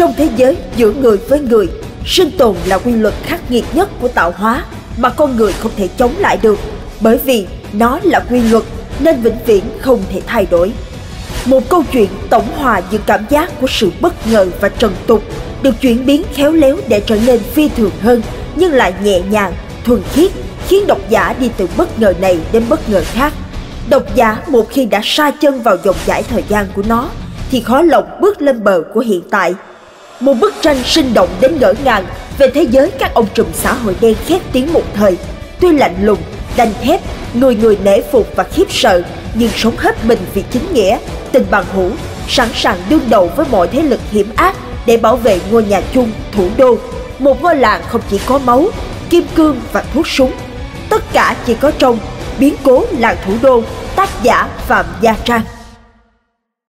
Trong thế giới giữa người với người, sinh tồn là quy luật khắc nghiệt nhất của tạo hóa mà con người không thể chống lại được, bởi vì nó là quy luật nên vĩnh viễn không thể thay đổi. Một câu chuyện tổng hòa giữa cảm giác của sự bất ngờ và trần tục được chuyển biến khéo léo để trở nên phi thường hơn nhưng lại nhẹ nhàng, thuần khiết, khiến độc giả đi từ bất ngờ này đến bất ngờ khác. Độc giả một khi đã sa chân vào dòng chảy thời gian của nó thì khó lòng bước lên bờ của hiện tại. Một bức tranh sinh động đến ngỡ ngàng về thế giới các ông trùm xã hội đen khét tiếng một thời. Tuy lạnh lùng, đanh thép, người người nể phục và khiếp sợ, nhưng sống hết mình vì chính nghĩa, tình bằng hữu, sẵn sàng đương đầu với mọi thế lực hiểm ác để bảo vệ ngôi nhà chung, thủ đô. Một ngôi làng không chỉ có máu, kim cương và thuốc súng. Tất cả chỉ có trong biến cố làng thủ đô tác giả Phạm Gia Trang